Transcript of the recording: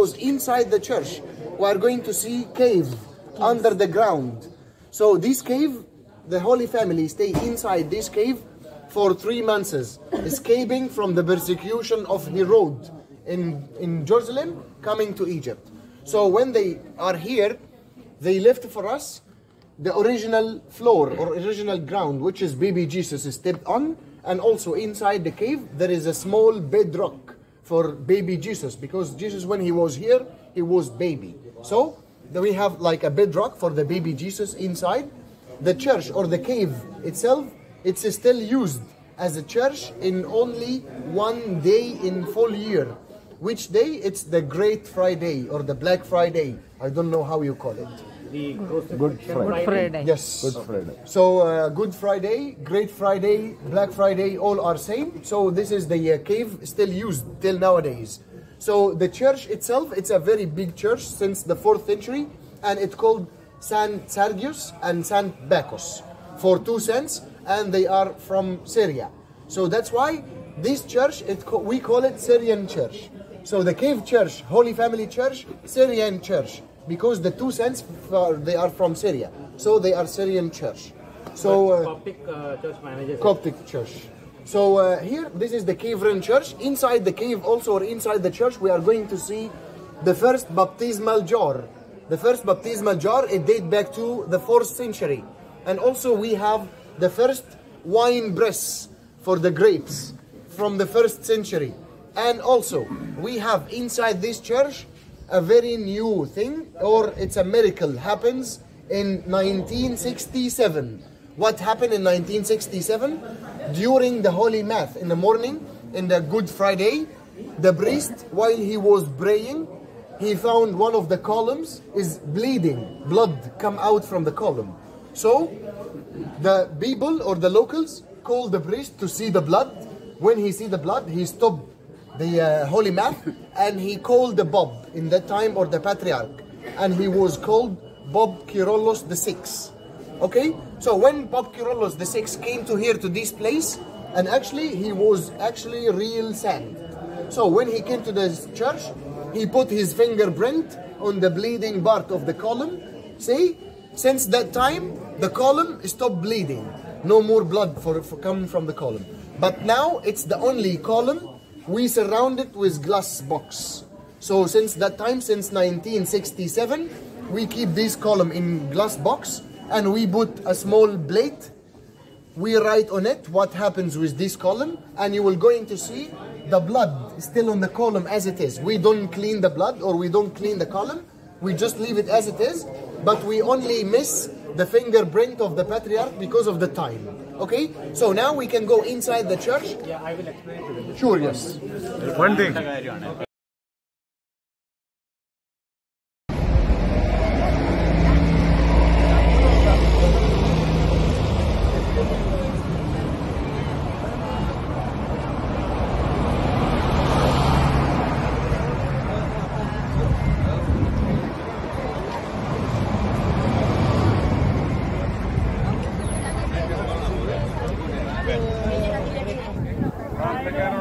Because inside the church, we are going to see cave under the ground. So this cave, the Holy Family stay inside this cave for three months, escaping from the persecution of Herod in, in Jerusalem, coming to Egypt. So when they are here, they left for us the original floor or original ground, which is baby Jesus stepped on, and also inside the cave there is a small bedrock for baby Jesus because Jesus, when he was here, he was baby. So we have like a bedrock for the baby Jesus inside. The church or the cave itself, it's still used as a church in only one day in full year. Which day? It's the Great Friday or the Black Friday. I don't know how you call it. The crucifixion Good Friday. Friday. Yes. Good Friday. So uh, Good Friday, Great Friday, Black Friday, all are same. So this is the uh, cave still used till nowadays. So the church itself, it's a very big church since the fourth century, and it's called San Sergius and San Bacchus for two saints, and they are from Syria. So that's why this church, it we call it Syrian church. So the cave church, Holy Family Church, Syrian church, because the two saints, uh, they are from Syria. So they are Syrian church. So uh, Coptic uh, church manager. Coptic church. So uh, here, this is the Caveran church. Inside the cave, also or inside the church, we are going to see the first baptismal jar. The first baptismal jar it dates back to the fourth century, and also we have the first wine press for the grapes from the first century, and also we have inside this church a very new thing, or it's a miracle happens in 1967. What happened in 1967? During the Holy Mass in the morning, in the Good Friday, the priest, while he was praying, he found one of the columns is bleeding, blood come out from the column. So the people or the locals called the priest to see the blood. When he see the blood, he stopped the uh, holy mass and he called the Bob in that time or the patriarch, and he was called Bob Kyrillos the Sixth. Okay, so when Bob Kyrillos the Sixth came to here to this place, and actually he was actually real sand. So when he came to this church, he put his fingerprint on the bleeding part of the column. See, since that time, the column stopped bleeding. No more blood for, for coming from the column. But now it's the only column we surround it with glass box. So since that time, since 1967, we keep this column in glass box and we put a small plate we write on it what happens with this column and you will going to see the blood still on the column as it is. We don't clean the blood or we don't clean the column. We just leave it as it is but we only miss the fingerprint of the patriarch because of the time okay so now we can go inside the church Yeah, I will explain to you. sure yes One thing.